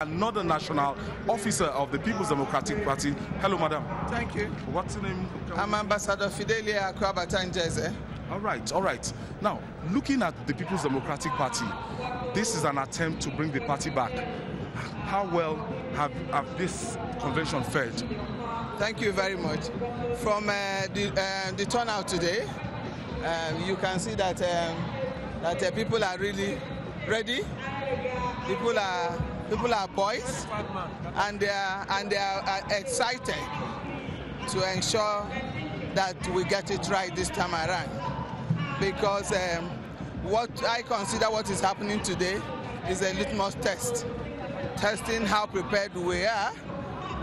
another national officer of the People's Democratic Party. Hello, madam. Thank you. What's your name? I'm Ambassador Fidelia Akwabata Njeze. All right, all right. Now, looking at the People's Democratic Party, this is an attempt to bring the party back. How well have, have this convention fared? Thank you very much. From uh, the, uh, the turnout today, um, you can see that um, that uh, people are really ready. People are people are boys and they are and they are excited to ensure that we get it right this time around. Because um, what I consider what is happening today is a litmus test, testing how prepared we are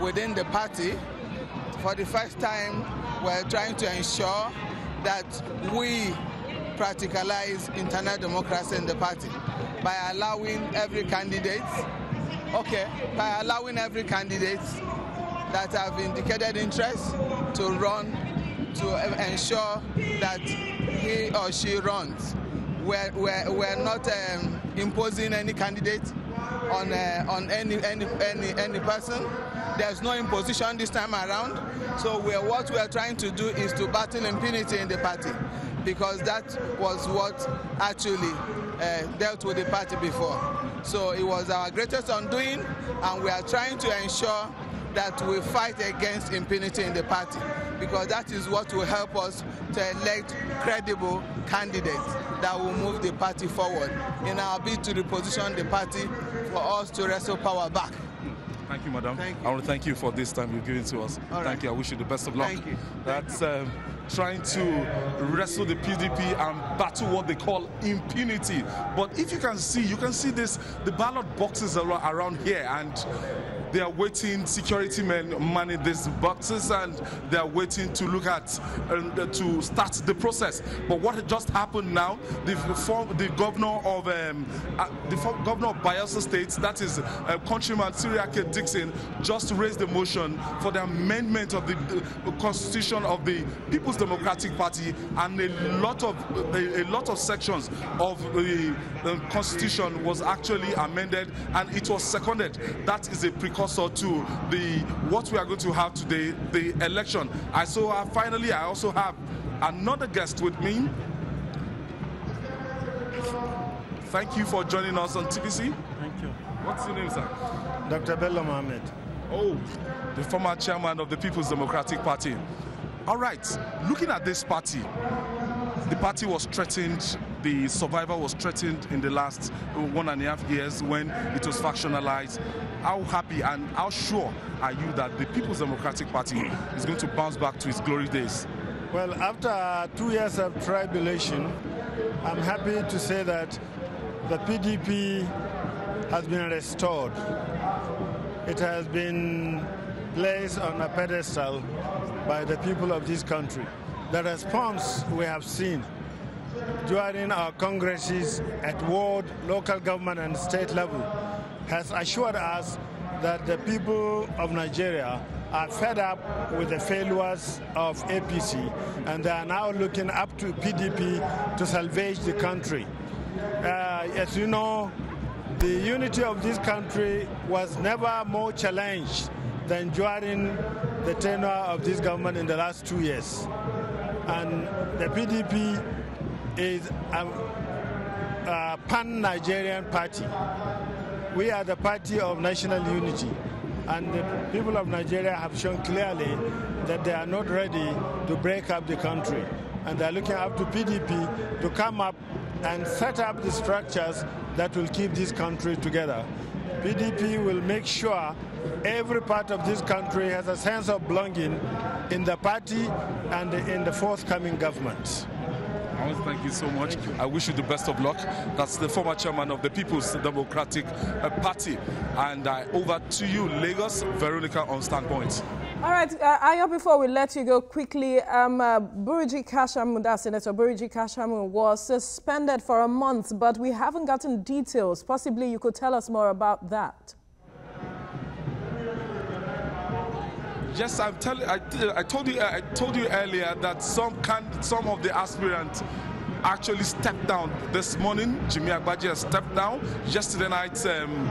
within the party. For the first time, we're trying to ensure that we practicalize internal democracy in the party by allowing every candidate, okay, by allowing every candidate that have indicated interest to run to ensure that he or she runs. We're, we're, we're not um, imposing any candidate on, uh, on any, any, any, any person. There's no imposition this time around. So we're, what we're trying to do is to battle impunity in the party because that was what actually uh, dealt with the party before. So it was our greatest undoing and we are trying to ensure that we fight against impunity in the party because that is what will help us to elect credible candidates that will move the party forward in our bid to reposition the party for us to wrestle power back. Thank you, madam. Thank you. I want to thank you for this time you've given to us. All thank right. you. I wish you the best of luck. Thank you. That's um, trying to wrestle the PDP and battle what they call impunity. But if you can see, you can see this, the ballot boxes are around here and they are waiting, security men manning these boxes and they are waiting to look at and uh, to start the process. But what just happened now, the, form, the governor of um, uh, the governor of Bayelsa State, that is uh, countryman Seriake Dickson, just raised the motion for the amendment of the uh, constitution of the People's Democratic Party, and a lot of a, a lot of sections of the uh, constitution was actually amended, and it was seconded. That is a precursor to the what we are going to have today, the election. I so uh, finally I also have another guest with me. Thank you for joining us on TVC. Thank you. What's your name, sir? Dr. Bello Mohammed. Oh, the former chairman of the People's Democratic Party. All right, looking at this party, the party was threatened, the survival was threatened in the last uh, one and a half years when it was factionalized. How happy and how sure are you that the People's Democratic Party is going to bounce back to its glory days? Well, after two years of tribulation, I'm happy to say that the PDP has been restored. It has been placed on a pedestal by the people of this country. The response we have seen during our congresses at ward, local government, and state level has assured us that the people of Nigeria are fed up with the failures of APC and they are now looking up to PDP to salvage the country. Uh, as you know, the unity of this country was never more challenged than during the tenure of this government in the last two years. And the PDP is a, a pan Nigerian party. We are the party of national unity. And the people of Nigeria have shown clearly that they are not ready to break up the country. And they're looking up to PDP to come up and set up the structures that will keep this country together. PDP will make sure every part of this country has a sense of belonging in the party and in the forthcoming government. Thank you so much. I wish you the best of luck. That's the former chairman of the People's Democratic uh, Party. And uh, over to you, Lagos, Veronica on standpoint. All right, uh, Ayo, before we let you go quickly, um, uh, Buruji Kashamu, that Senator Buruji Kashamu, was suspended for a month, but we haven't gotten details. Possibly you could tell us more about that. Yes, I'm telling. I, told you. I told you earlier that some can, some of the aspirants actually stepped down this morning. Jimi Agbaje has stepped down. Yesterday night, um,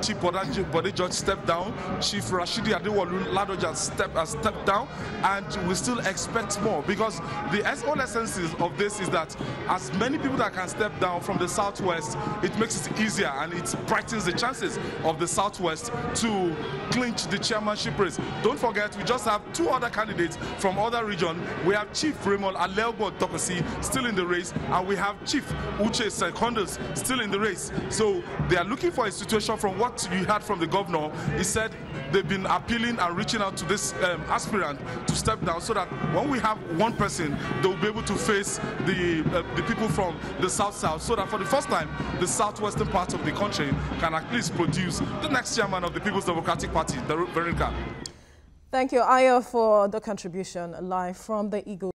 Chief Bode George stepped down. Chief Rashidi Adewolu Ladoja step, uh, stepped down. And we still expect more because the whole essence of this is that as many people that can step down from the southwest, it makes it easier and it brightens the chances of the southwest to clinch the chairmanship race. Don't forget, we just have two other candidates from other regions. We have Chief Raymond Aleogho Dokpesi still in the race, and we have Chief Uche Secondus still in the race. So they are looking for a situation from what you heard from the governor. He said they've been appealing and reaching out to this um, aspirant to step down so that when we have one person, they'll be able to face the, uh, the people from the south-south so that for the first time, the southwestern part of the country can at least produce the next chairman of the People's Democratic Party, Veronica. Thank you, Ayo, for the contribution live from the Eagle.